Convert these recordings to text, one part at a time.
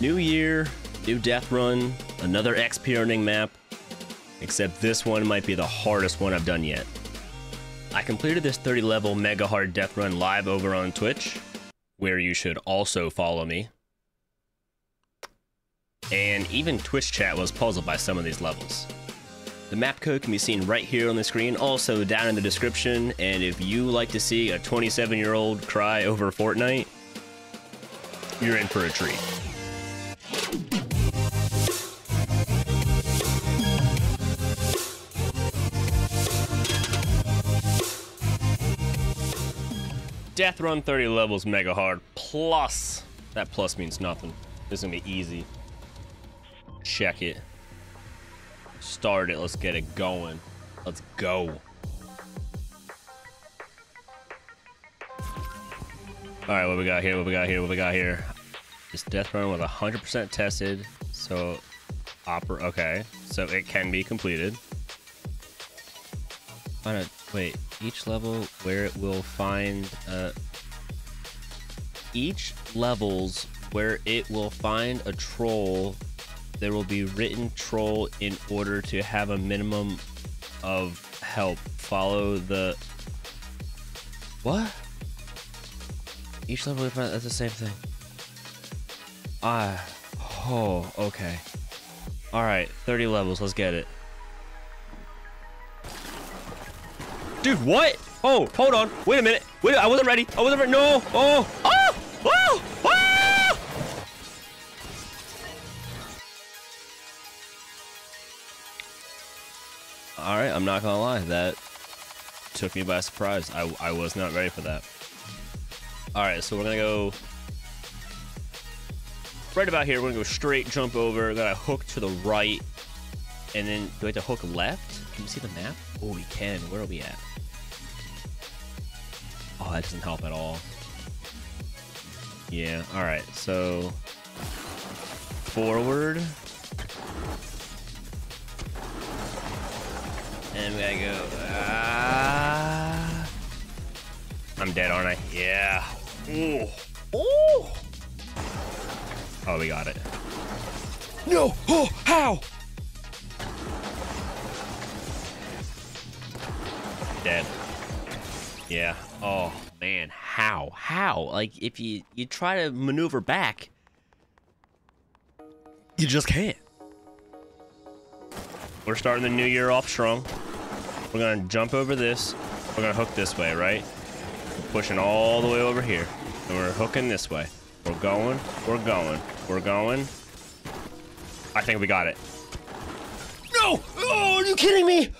New year, new death run, another XP earning map. Except this one might be the hardest one I've done yet. I completed this 30 level mega hard death run live over on Twitch, where you should also follow me. And even Twitch chat was puzzled by some of these levels. The map code can be seen right here on the screen, also down in the description. And if you like to see a 27 year old cry over Fortnite, you're in for a treat. Death Run 30 levels mega hard. Plus, that plus means nothing. This is gonna be easy. Check it. Start it. Let's get it going. Let's go. All right, what we got here? What we got here? What we got here? This death run was 100% tested, so opera. Okay, so it can be completed. Find a, wait, each level where it will find uh, each levels where it will find a troll. There will be written troll in order to have a minimum of help. Follow the what? Each level we find that's the same thing. Ah, oh, okay. All right, 30 levels. Let's get it. Dude, what? Oh, hold on. Wait a minute. Wait, I wasn't ready. I wasn't ready. No. Oh. Oh. Oh. Oh. All right, I'm not gonna lie. That took me by surprise. I, I was not ready for that. All right, so we're gonna go right about here. We're gonna go straight, jump over. Got a hook to the right, and then do we have to hook left? Can you see the map? Oh, we can. Where are we at? Oh, that doesn't help at all. Yeah, alright, so... Forward. And we gotta go... Ah... I'm dead, aren't I? Yeah. Ooh. Ooh! Oh, we got it. No! Oh, how? Dead. Yeah. Oh man, how? How? Like if you you try to maneuver back, you just can't. We're starting the new year off strong. We're gonna jump over this. We're gonna hook this way, right? We're pushing all the way over here. And we're hooking this way. We're going, we're going, we're going. I think we got it. No! Oh, are you kidding me?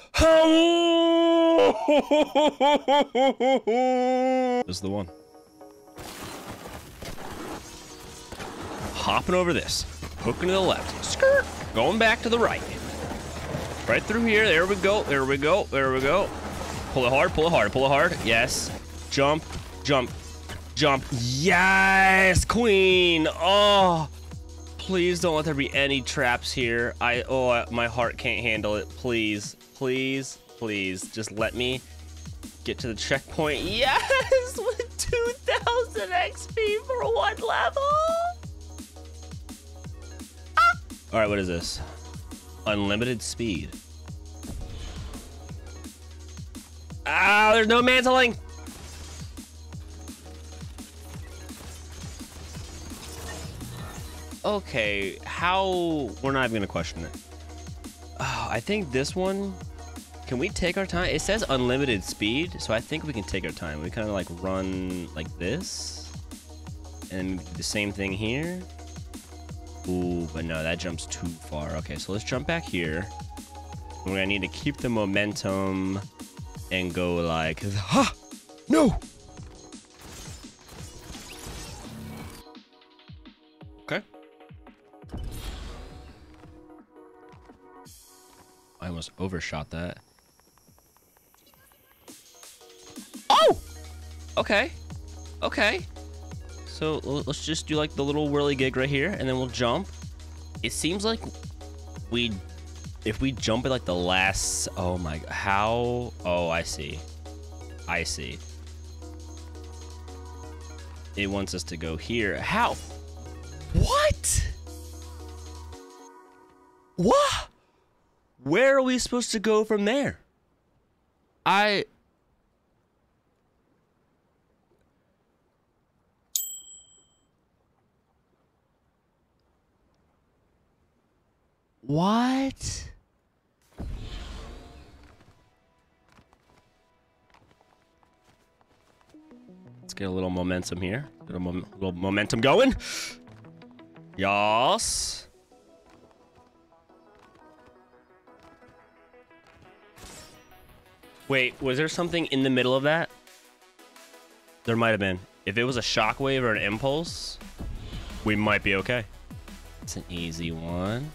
This is the one. Hopping over this. Hooking to the left. Skirt. Going back to the right. Right through here. There we go. There we go. There we go. Pull it hard. Pull it hard. Pull it hard. Yes. Jump. Jump. Jump. Yes, queen. Oh. Please don't let there be any traps here. I oh my heart can't handle it. Please, please, please, just let me get to the checkpoint. Yes, with 2,000 XP for one level. Ah. All right, what is this? Unlimited speed. Ah, there's no mantling. Okay, how? We're not even gonna question it. Oh, I think this one. Can we take our time? It says unlimited speed, so I think we can take our time. We kind of like run like this, and the same thing here. Ooh, but no, that jumps too far. Okay, so let's jump back here. We're gonna need to keep the momentum and go like, ha, No! Okay. I almost overshot that. Oh! Okay. Okay. So let's just do like the little whirly gig right here, and then we'll jump. It seems like we, if we jump at like the last, oh my, how, oh, I see. I see. It wants us to go here. How? What? What? Where are we supposed to go from there? I What? Let's get a little momentum here. Get a mom- little momentum going. Yas. Wait, was there something in the middle of that? There might have been. If it was a shockwave or an impulse, we might be okay. It's an easy one.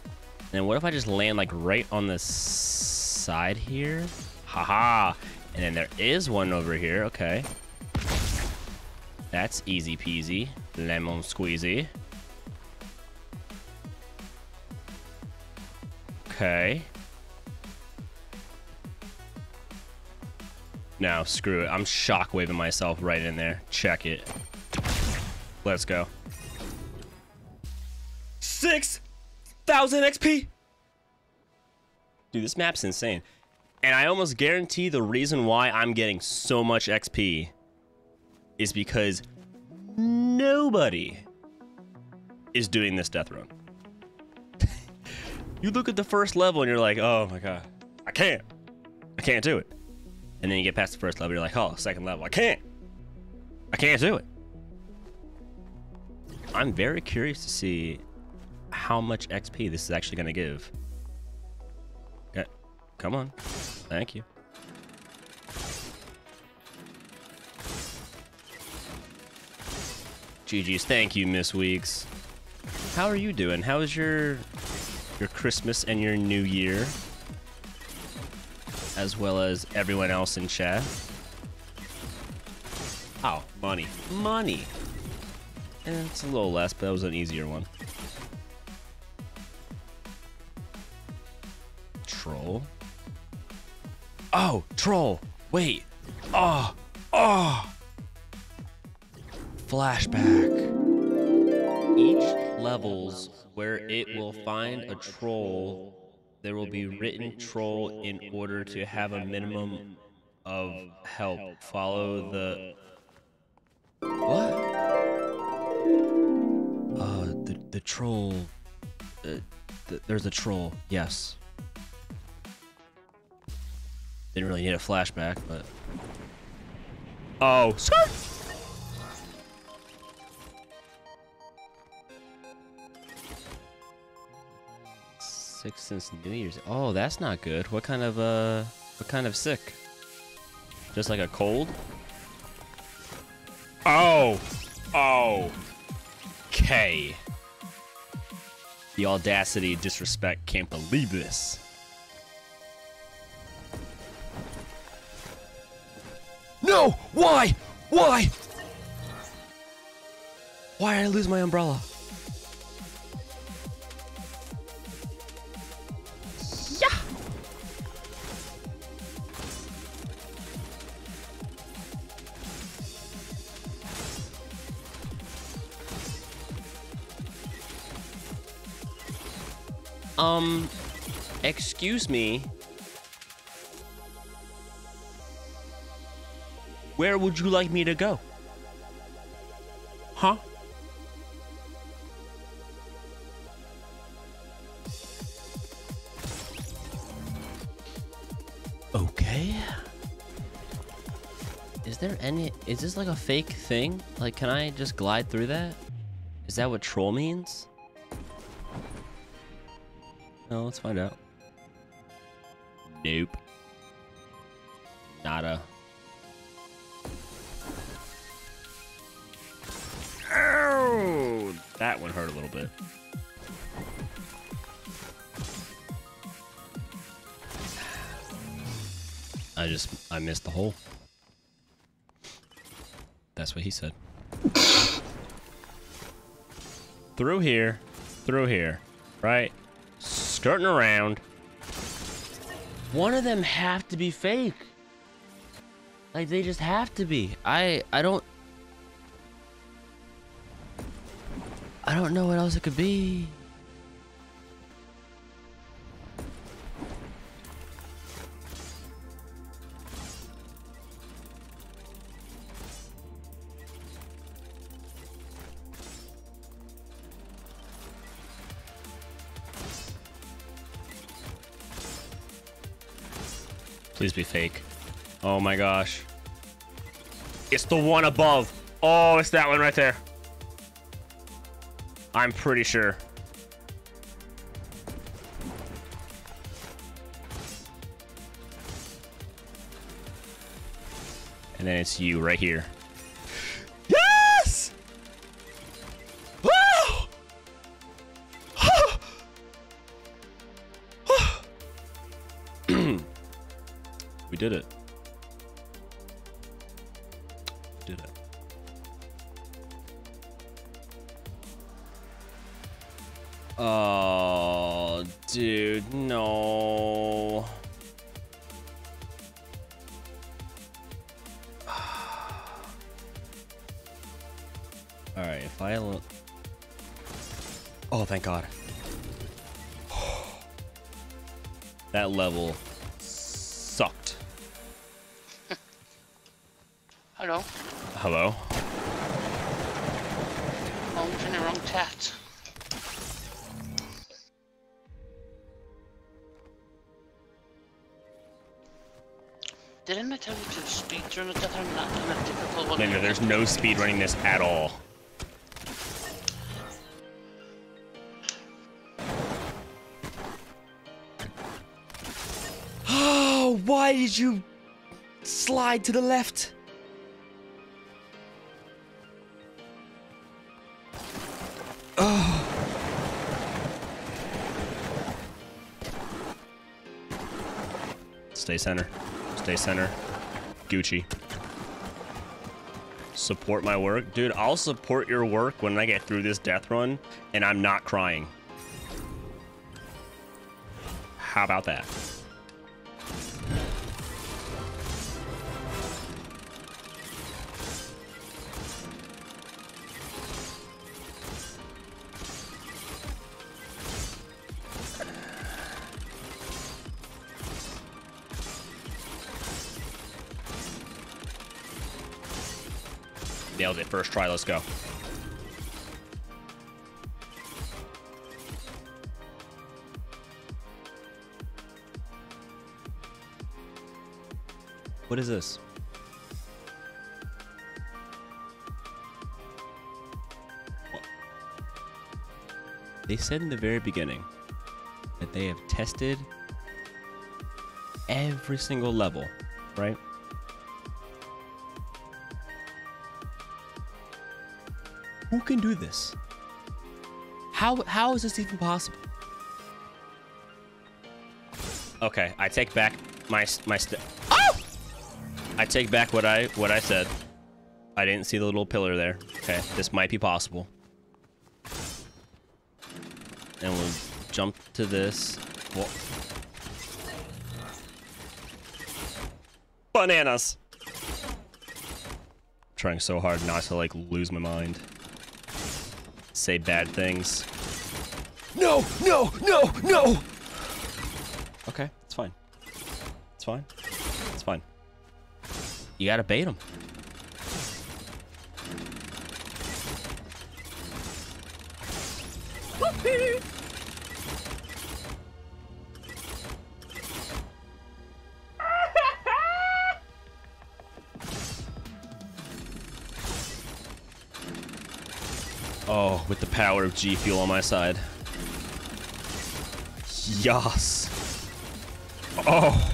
And what if I just land like right on the side here? Haha. And then there is one over here. Okay. That's easy peasy. Lemon squeezy. Okay. No, screw it. I'm shockwaving myself right in there. Check it. Let's go. 6,000 XP! Dude, this map's insane. And I almost guarantee the reason why I'm getting so much XP is because nobody is doing this death run. you look at the first level and you're like, oh my god, I can't. I can't do it. And then you get past the first level, you're like, oh, second level, I can't. I can't do it. I'm very curious to see how much XP this is actually going to give. Okay, come on. Thank you. GG's. Thank you, Miss Weeks. How are you doing? How is your your Christmas and your New Year? as well as everyone else in chat. Oh, money. Money! Eh, it's a little less, but that was an easier one. Troll? Oh, troll! Wait! Oh! Oh! Flashback. Each levels where it will find a troll there will be written troll in order to have a minimum of help. Follow the. What? Uh, the, the troll. Uh, the, there's a troll, yes. Didn't really need a flashback, but. Oh, skirt! Sick since New Year's. Oh, that's not good. What kind of, uh, what kind of sick? Just like a cold? Oh! Oh! Okay. The audacity, disrespect, can't believe this. No! Why? Why? Why did I lose my umbrella? Um, excuse me. Where would you like me to go? Huh? Okay. Is there any... Is this like a fake thing? Like, can I just glide through that? Is that what troll means? No, let's find out. Nope. Nada. That one hurt a little bit. I just, I missed the hole. That's what he said. through here, through here, right? skirting around. One of them have to be fake. Like they just have to be. I I don't I don't know what else it could be. Please be fake. Oh my gosh. It's the one above. Oh, it's that one right there. I'm pretty sure. And then it's you right here. Oh, dude, no. All right, if I look. Oh, thank God. that level sucked. Hello. Hello? There's no speed running this at all. Oh, why did you slide to the left? Oh. Stay center. Stay center. Gucci. Support my work. Dude, I'll support your work when I get through this death run and I'm not crying. How about that? Nailed it. First try. Let's go. What is this? They said in the very beginning that they have tested every single level, right? Can do this? How how is this even possible? Okay, I take back my my st- Oh! I take back what I what I said. I didn't see the little pillar there. Okay, this might be possible. And we'll jump to this. Whoa. Bananas. Trying so hard not to like lose my mind. Say bad things. No, no, no, no! Okay, it's fine. It's fine. It's fine. You gotta bait him. Oh, with the power of G Fuel on my side. Yas. Oh.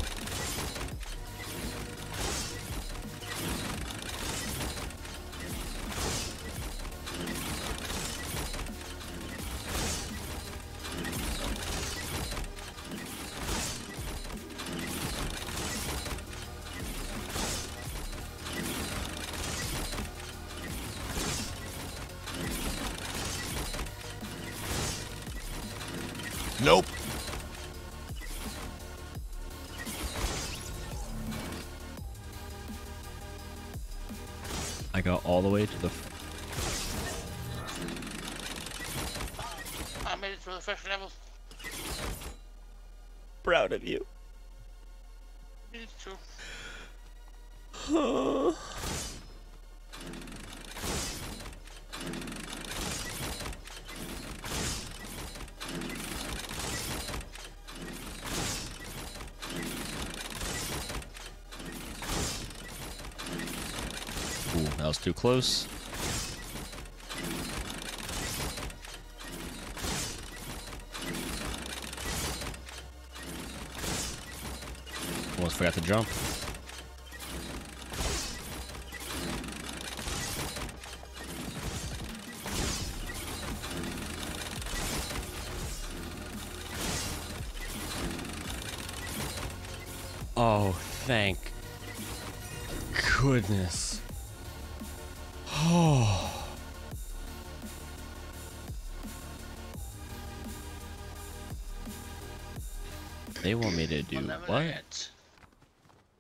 Close. Almost forgot to jump. Oh, thank goodness. Oh. They want me to do What level what? are you at?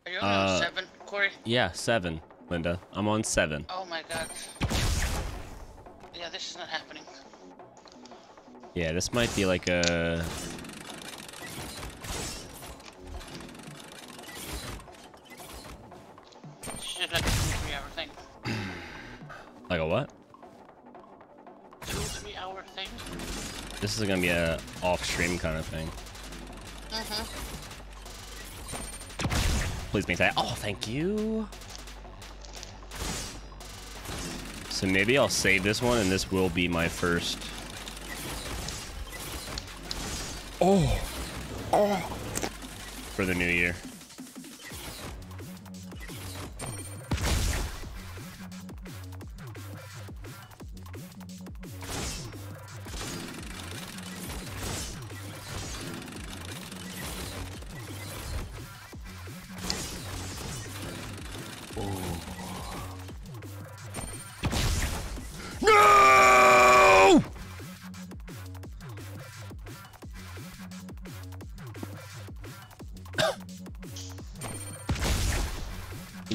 Are you on Uh, seven, Corey? Yeah, seven, Linda. I'm on seven. Oh my god. Yeah, this is not happening. Yeah, this might be like a. Like a what? Two, three hour thing? This is gonna be a off-stream kind of thing. Mm-hmm. Please make that. Oh, thank you. So maybe I'll save this one, and this will be my first. Oh. Oh. For the new year.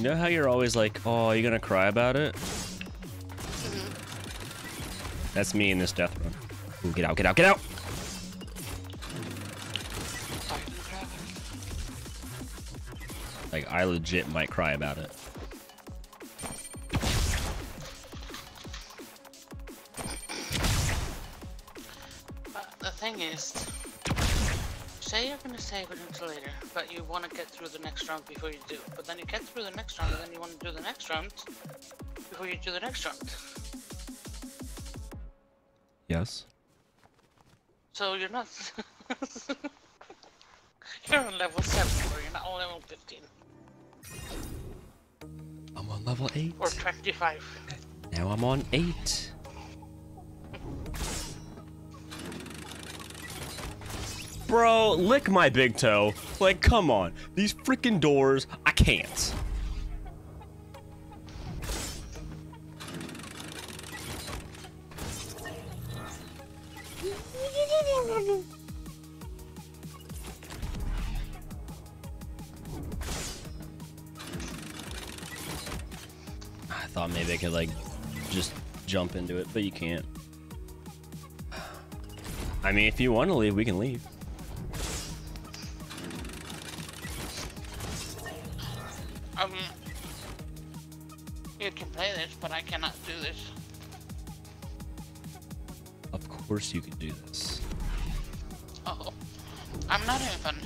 You know how you're always like, oh, you're gonna cry about it? That's me in this death run. Ooh, get out, get out, get out! Are you grabbing? Like, I legit might cry about it. Through the next round before you do. But then you get through the next round, and then you want to do the next round before you do the next round. Yes. So you're not. you're on level 7, or you're not on level 15. I'm on level 8. Or 25. Now I'm on 8. Bro, lick my big toe. Like, come on. These freaking doors, I can't. I thought maybe I could, like, just jump into it, but you can't. I mean, if you want to leave, we can leave. Course you can do this. Oh. I'm not even.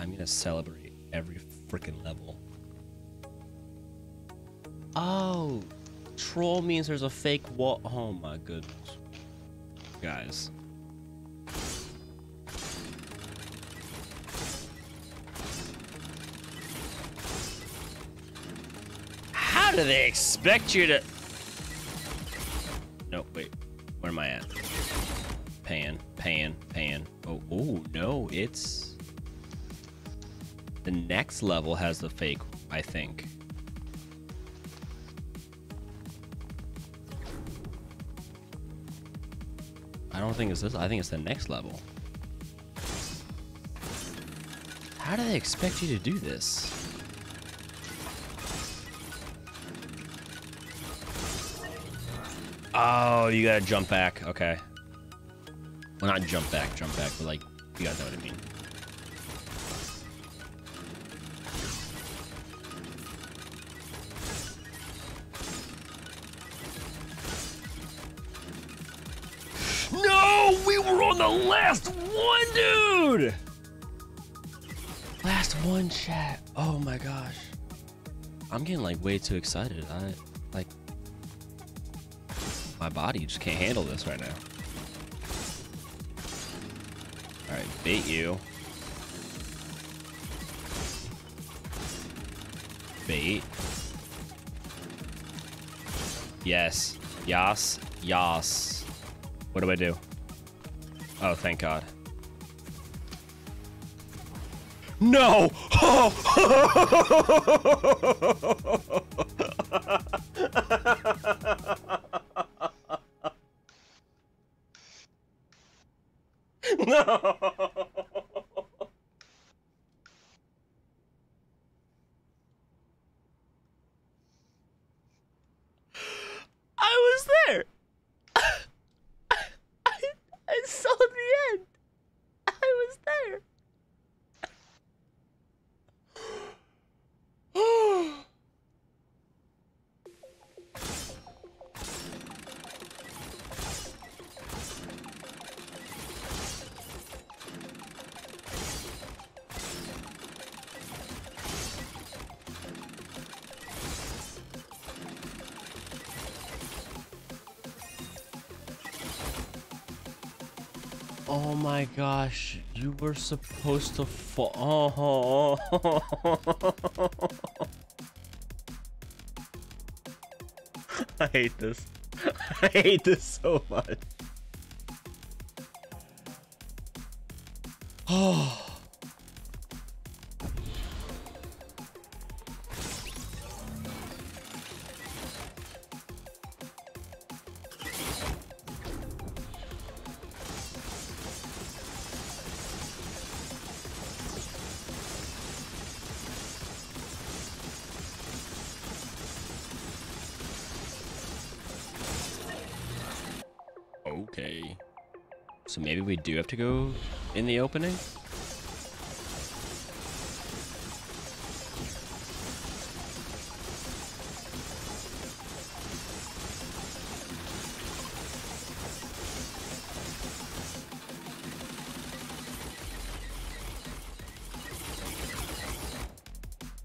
I'm gonna celebrate every freaking level. Oh, troll means there's a fake wall. Oh my goodness, guys. Do they expect you to? No, wait. Where am I at? Pan, pan, pan. Oh, oh no, it's the next level has the fake, I think. I don't think it's this. I think it's the next level. How do they expect you to do this? Oh, you gotta jump back. Okay. Well, not jump back, jump back, but like, you guys know what I mean. No! We were on the last one, dude! Last one chat. Oh my gosh. I'm getting like way too excited. I my body just can't handle this right now. All right, bait you. Bait. Yes. Yas. Yas. What do I do? Oh, thank God. No! Oh my gosh, you were supposed to fall. Oh. I hate this. I hate this so much. Oh. Do you have to go in the opening?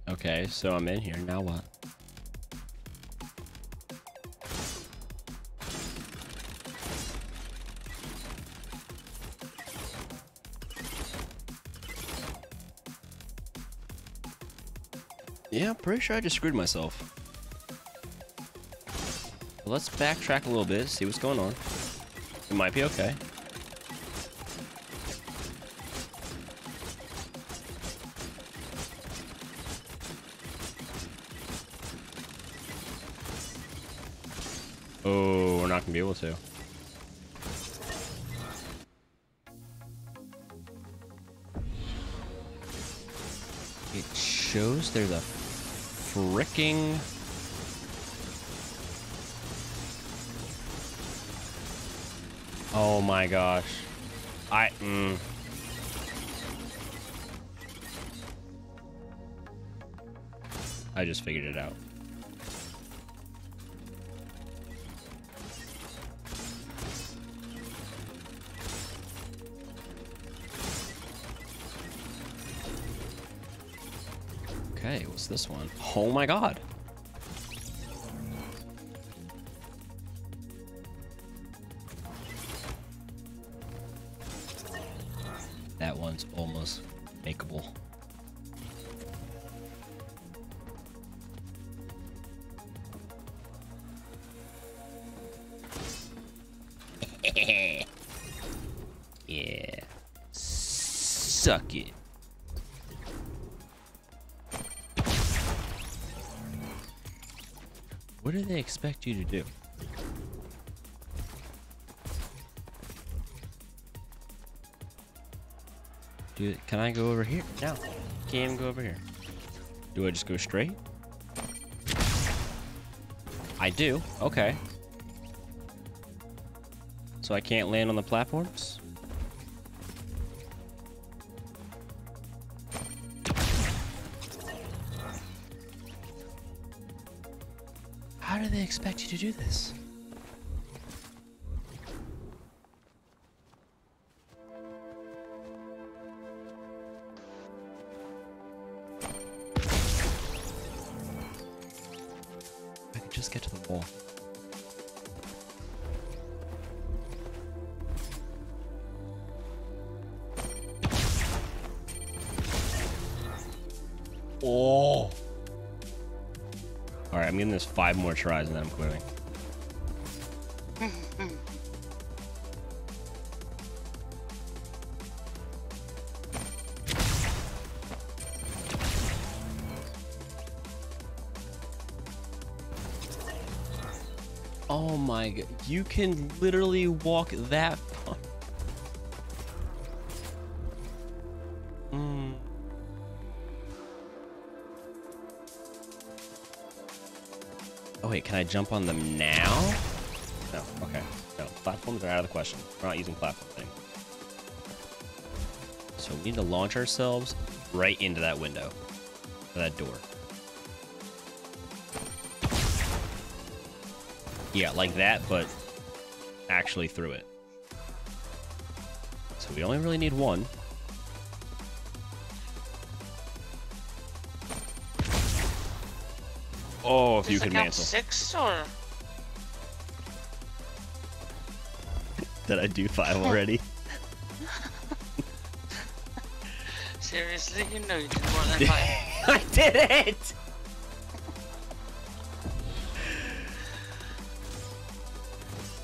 Okay, so I'm in here. Now what? Pretty sure I just screwed myself. Well, let's backtrack a little bit, see what's going on. It might be okay. Oh, we're not gonna be able to. It shows there's a fricking Oh my gosh. I mm. I just figured it out. This one? Oh my god. They expect you to do? Do can I go over here? No. Can't even go over here. Do I just go straight? I do. Okay. So I can't land on the platforms? Expect you to do this? Five more tries and then I'm quitting. Oh my god, you can literally walk that jump on them now? No, okay. No, platforms are out of the question. We're not using platform thing. So we need to launch ourselves right into that window. That door. Yeah, like that, but actually through it. So we only really need one. Oh, if Does you can could count mantle. six or Did I do five already? seriously? You know you did more than five. I did it!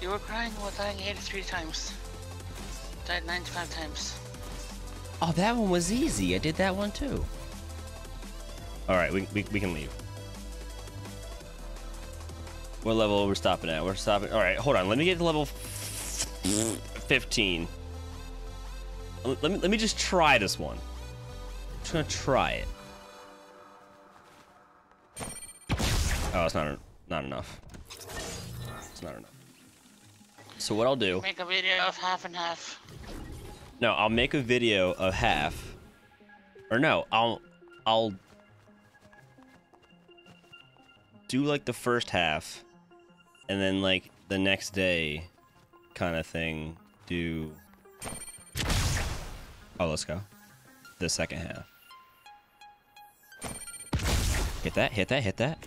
You were crying while dying 83 times. Died 95 times. Oh, that one was easy. I did that one too. All right, we, we, we can leave. What level are we're stopping at? We're stopping. All right, hold on. Let me get to level 15. Let me, let me just try this one. I'm just gonna try it. Oh, it's not not enough. It's not enough. So what I'll do? Make a video of half and half. No, I'll make a video of half. Or no, I'll I'll do like the first half and then like the next day kind of thing do Oh, let's go. The second half. Hit that, hit that, hit that.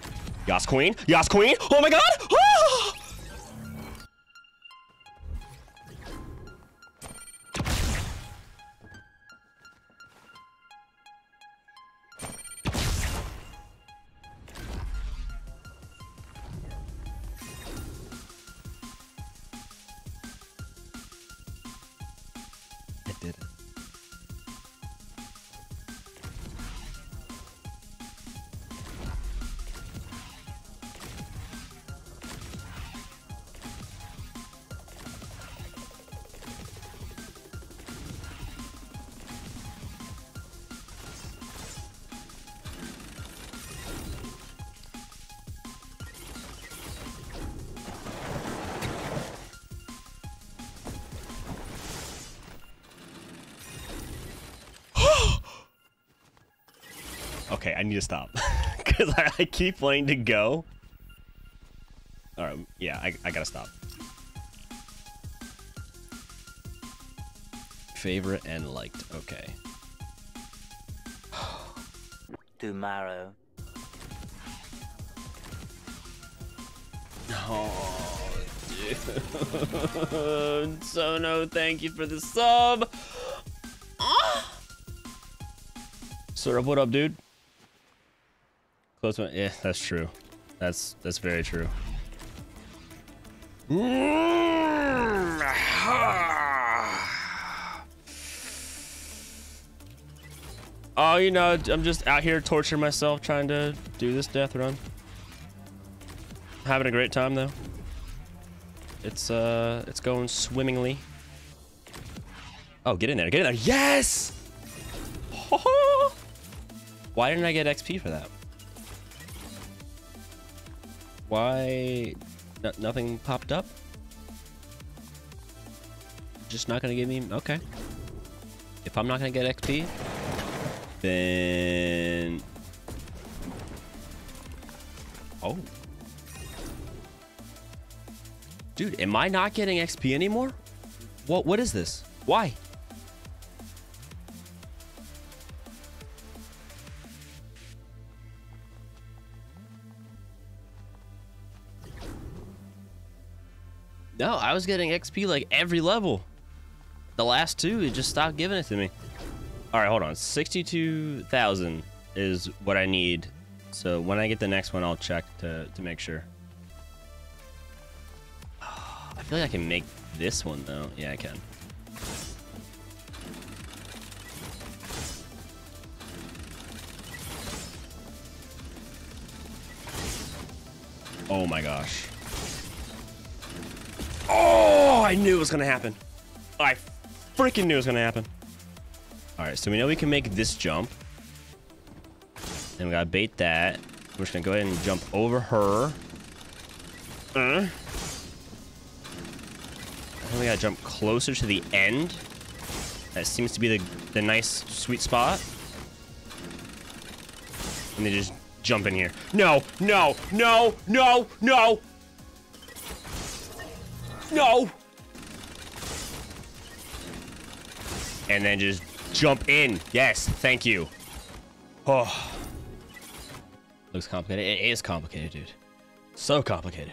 Yas Queen, Yas Queen. Oh my god! Ah! Need to stop because I, I keep wanting to go. All right, yeah, I, I gotta stop. Favorite and liked. Okay. tomorrow. Oh, dude. so no, thank you for the sub. Ah! Syrup, what up, dude? Close one. Yeah, that's true. That's that's very true. Oh, you know, I'm just out here torturing myself trying to do this death run. Having a great time though. It's uh it's going swimmingly. Oh, get in there. Get in there. Yes! Why didn't I get XP for that? Why no- nothing popped up? Just not gonna give me okay. If I'm not gonna get XP, then oh, dude, am I not getting XP anymore? What what is this? Why? No, I was getting XP like every level. The last two, it just stopped giving it to me. All right, hold on. 62,000 is what I need. So when I get the next one, I'll check to, to make sure. I feel like I can make this one though. Yeah, I can. Oh my gosh. Oh, I knew it was gonna happen. I freaking knew it was gonna happen. All right, so we know we can make this jump. Then we gotta bait that. We're just gonna go ahead and jump over her. Uh. And we gotta jump closer to the end. That seems to be the, the nice sweet spot. And then just jump in here. No, no, no, no, no! No! And then just jump in. Yes, thank you. Oh. Looks complicated. It is complicated, dude. So complicated.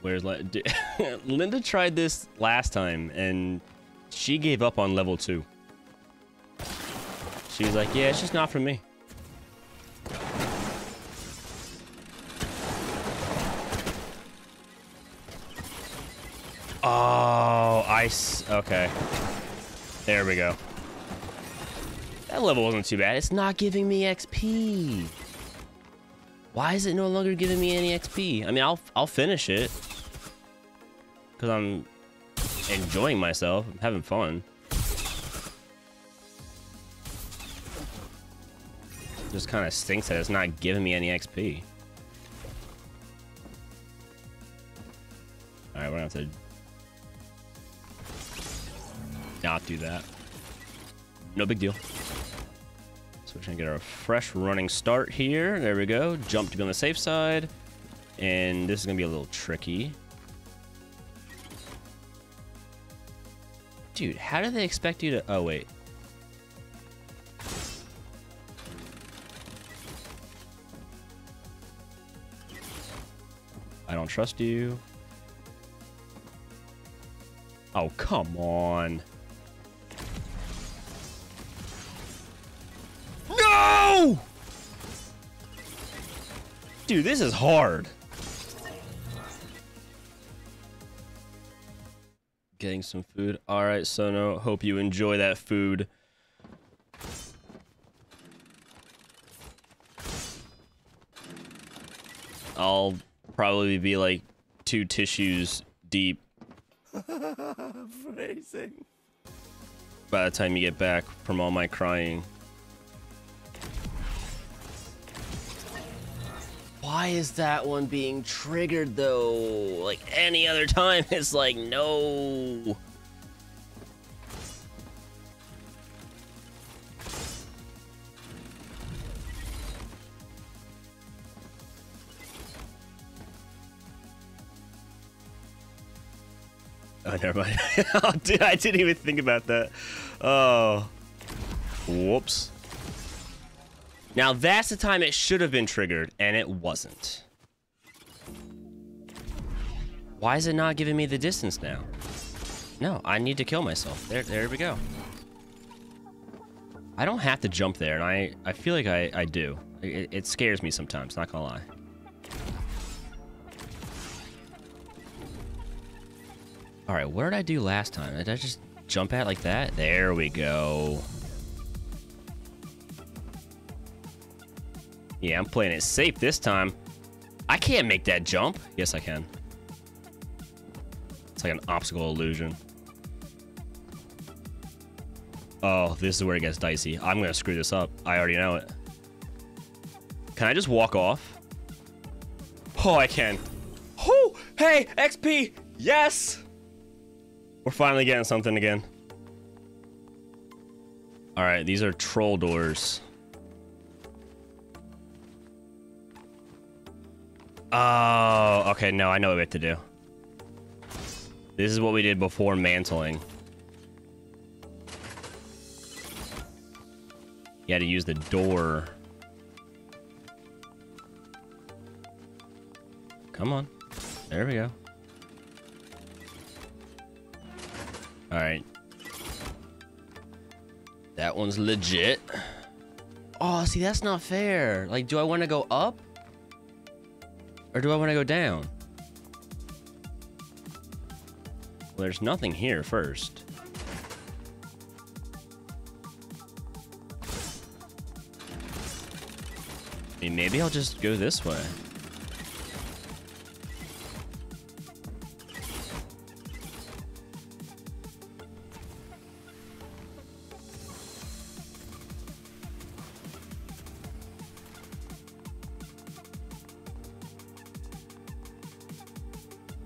Where's Le Linda tried this last time and she gave up on level two. She was like, yeah, it's just not for me. Oh, ice. Okay. There we go. That level wasn't too bad. It's not giving me XP. Why is it no longer giving me any XP? I mean, I'll I'll finish it because I'm enjoying myself. I'm having fun. Just kind of stinks that it's not giving me any XP. All right, we're gonna have to not do that. No big deal. So we're gonna get our fresh running start here. There we go. Jump to be on the safe side. And this is gonna be a little tricky. Dude, how do they expect you to... Oh, wait. I don't trust you. Oh, come on. Dude, this is hard. Getting some food. All right, Sono. Hope you enjoy that food. I'll probably be like two tissues deep Phrasing. by the time you get back from all my crying. Why is that one being triggered though? Like any other time, it's like no. Oh, never mind. oh, dude, I didn't even think about that. Oh. Whoops. Now that's the time it should have been triggered, and it wasn't. Why is it not giving me the distance now? No, I need to kill myself. There, there we go. I don't have to jump there, and I, I feel like I, I do. It, it scares me sometimes, not gonna lie. All right, what did I do last time? Did I just jump at like that? There we go. Yeah, I'm playing it safe this time. I can't make that jump. Yes, I can. It's like an obstacle illusion. Oh, this is where it gets dicey. I'm gonna screw this up. I already know it. Can I just walk off? Oh, I can. Oh, hey, XP. Yes. We're finally getting something again. All right, these are troll doors. Oh, okay. No, I know what we have to do. This is what we did before mantling. You had to use the door. Come on. There we go. All right. That one's legit. Oh, see, that's not fair. Like, do I want to go up? Or do I want to go down? Well, there's nothing here first. Maybe I'll just go this way.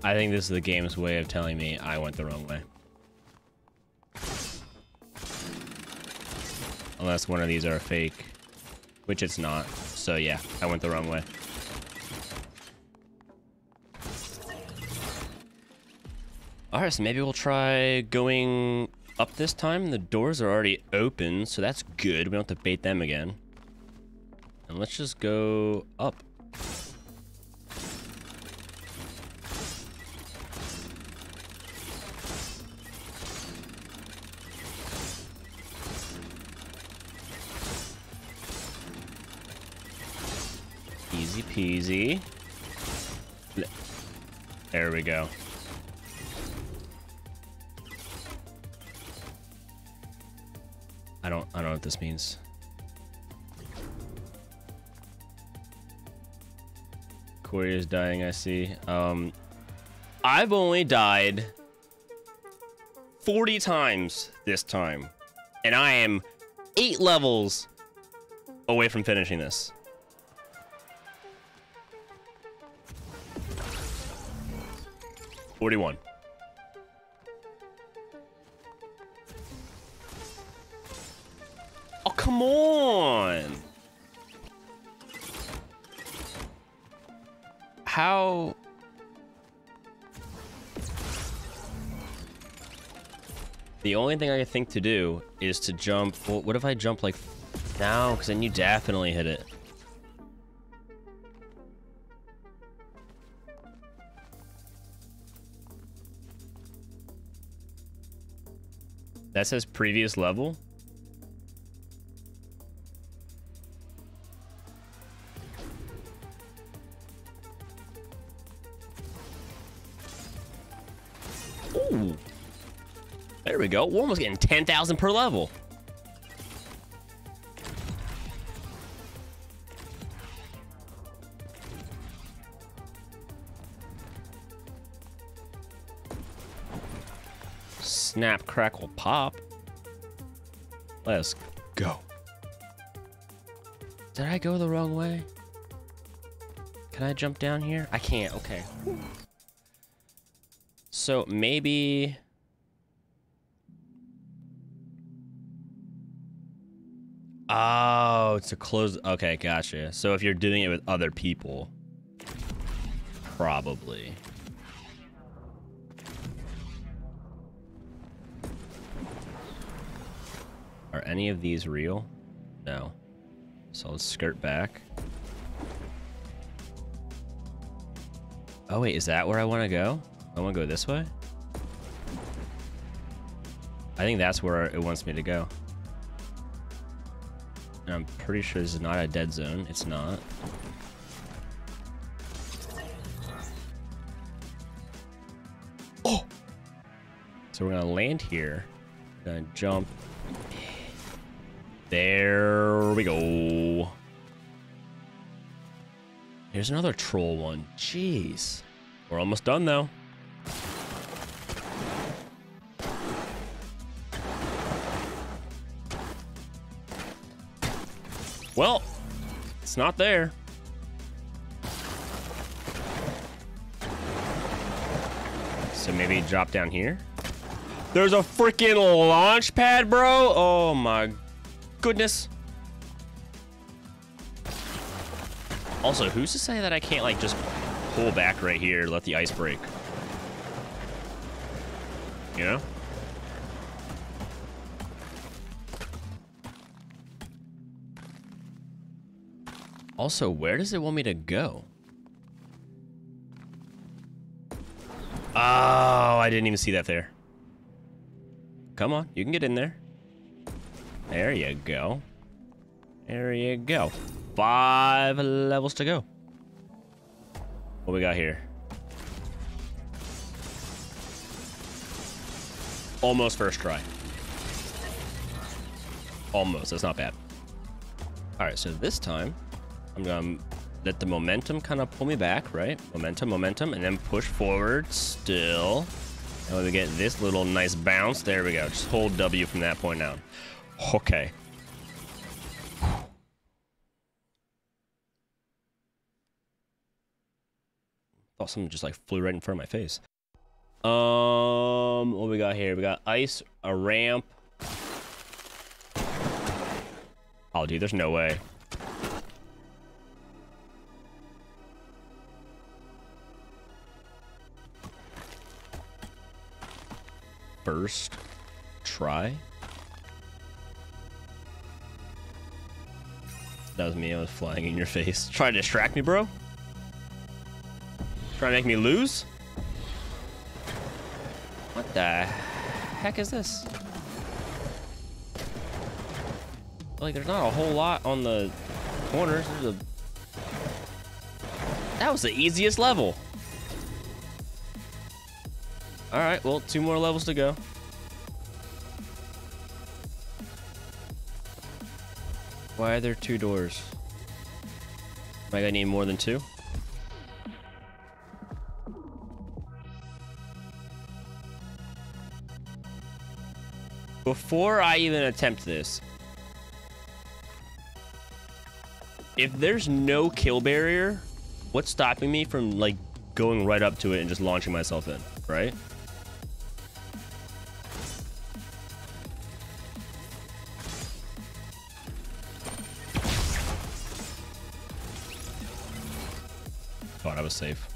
I think this is the game's way of telling me I went the wrong way. Unless one of these are fake, which it's not. So yeah, I went the wrong way. Alright, so maybe we'll try going up this time. The doors are already open, so that's good. We don't have to bait them again. And let's just go up. Is dying, I see. Um I've only died 40 times this time. And I am 8 levels away from finishing this. Forty-one. Oh, come on! How... The only thing I think to do is to jump... Well, what if I jump, like... now? because then you definitely hit it. That says previous level? We go. We're almost getting 10,000 per level. Snap, crackle, pop. Let's go. Did I go the wrong way? Can I jump down here? I can't. Okay. So maybe... Oh, it's a close... Okay, gotcha. So if you're doing it with other people, probably. Are any of these real? No. So let's skirt back. Oh wait, is that where I want to go? I want to go this way? I think that's where it wants me to go. I'm pretty sure this is not a dead zone. It's not. Oh! So we're gonna land here. Gonna jump there we go. Here's another troll one. Jeez. We're almost done, though. Not there. So maybe drop down here? There's a freaking launch pad, bro. Oh my goodness. Also, who's to say that I can't, like, just pull back right here, let the ice break? You know? Also, where does it want me to go? Oh, I didn't even see that there. Come on, you can get in there. There you go. There you go. Five levels to go. What we got here? Almost first try. Almost. That's not bad. All right, so this time I'm gonna let the momentum kind of pull me back, right? Momentum, momentum, and then push forward still. And we get this little nice bounce. There we go. Just hold W from that point down. Okay. Thought something just like flew right in front of my face. Um, what we got here? We got ice, a ramp. Oh, dude, there's no way. First try. That was me. I was flying in your face. Trying to distract me, bro? Trying to make me lose? What the heck is this? Like, there's not a whole lot on the corners. A... That was the easiest level. Alright, well, two more levels to go. Why are there two doors? Am I gonna need more than two? Before I even attempt this, if there's no kill barrier, what's stopping me from like going right up to it and just launching myself in, right? Safe.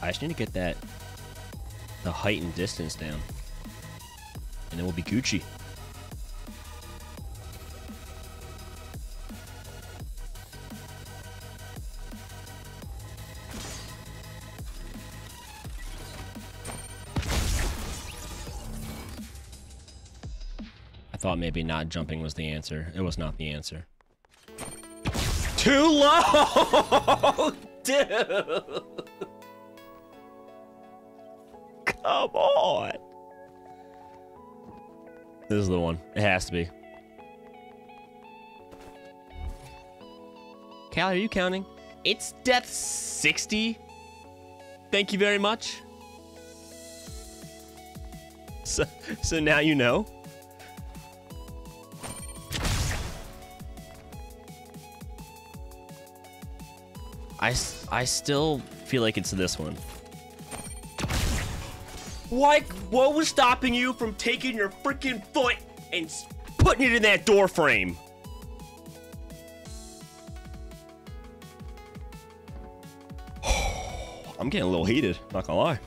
I just need to get that the height and distance down. And then we'll be Gucci. Thought maybe not jumping was the answer. It was not the answer. Too low! Dude! Come on. This is the one. It has to be. Cal, are you counting? It's death 60. Thank you very much. So, so now you know. I, still feel like it's this one. Like, what was stopping you from taking your freaking foot and putting it in that door frame? I'm getting a little heated, not gonna lie.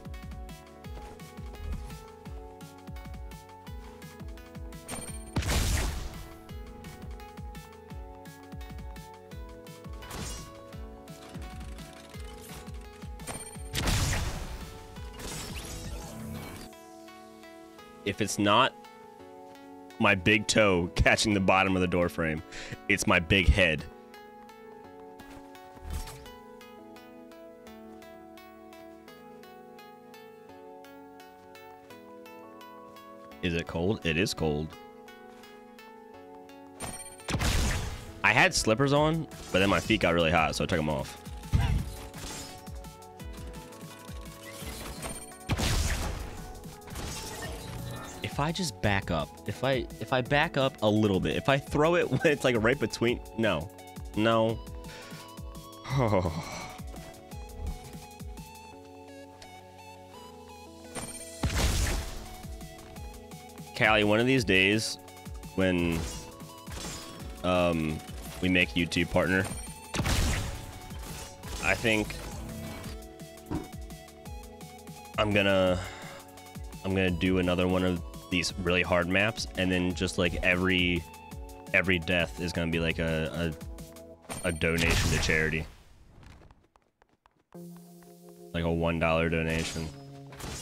If it's not my big toe catching the bottom of the door frame, it's my big head. Is it cold? It is cold. I had slippers on, but then my feet got really hot, so I took them off. If I just back up, if I if I back up a little bit, if I throw it when it's like right between, no, no. Oh. Callie, one of these days, when um, we make YouTube partner, I think I'm gonna I'm gonna do another one of these really hard maps, and then just like every every death is gonna be like a a, a donation to charity. Like a one dollar donation.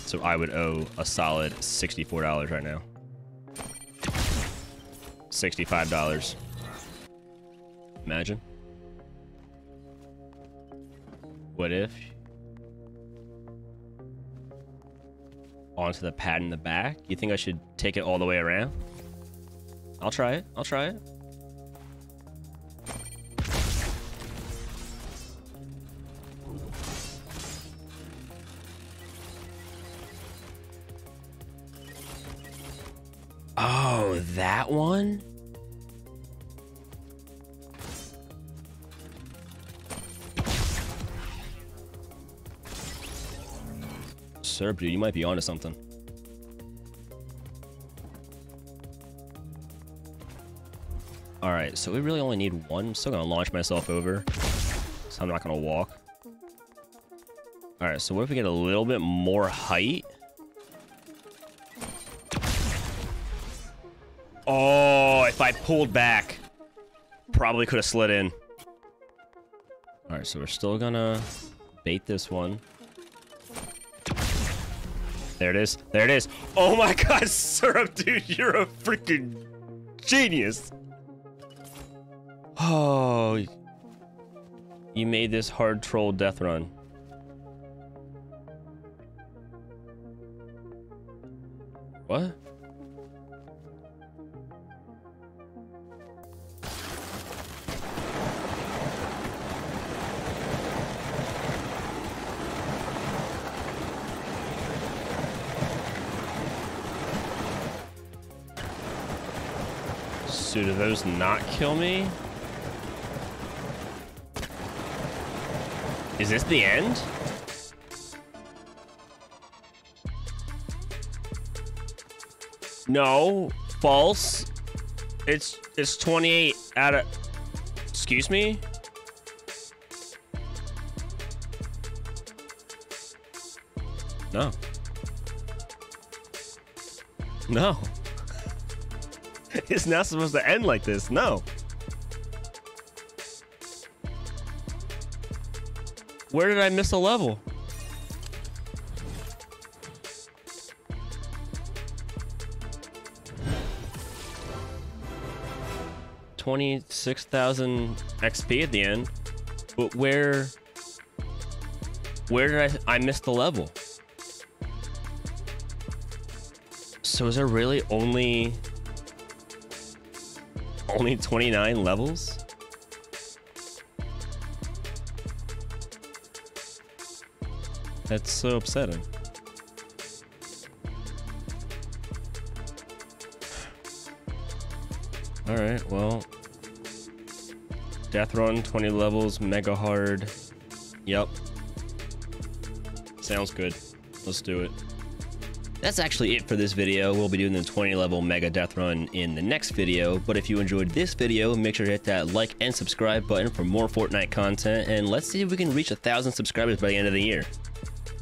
So I would owe a solid sixty-four dollars right now. Sixty-five dollars. Imagine. What if onto the pad in the back? You think I should take it all the way around? I'll try it. I'll try it. Oh, that one? Serb, dude, you might be onto something. All right, so we really only need one. I'm still gonna launch myself over, so I'm not gonna walk. All right, so what if we get a little bit more height? Oh, if I pulled back, probably could have slid in. All right, so we're still gonna bait this one. There it is. There it is. Oh my god, Syrup, dude, you're a freaking genius. Oh, you made this hard troll death run. What? Those not kill me? Is this the end? No, false. It's it's 28 out of Excuse me? No. No. It's not supposed to end like this. No. Where did I miss a level? Twenty-six thousand XP at the end, but where? Where did I? I missed the level. So is there really only only 29 levels? That's so upsetting. Alright, well. Death Run, 20 levels, mega hard. Yep. Sounds good. Let's do it. That's actually it for this video. We'll be doing the 20 level mega death run in the next video, but if you enjoyed this video, make sure to hit that like and subscribe button for more Fortnite content, and let's see if we can reach a thousand subscribers by the end of the year.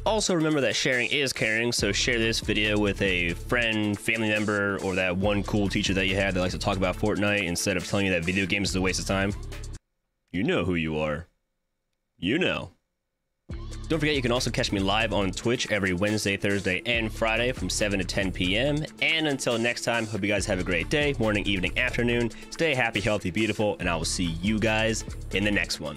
Also remember that sharing is caring, so share this video with a friend, family member, or that one cool teacher that you had that likes to talk about Fortnite instead of telling you that video games is a waste of time. You know who you are. You know. Don't forget you can also catch me live on Twitch every Wednesday, Thursday, and Friday from 7 to 10 p.m. And until next time, hope you guys have a great day, morning, evening, afternoon. Stay happy, healthy, beautiful, and I will see you guys in the next one.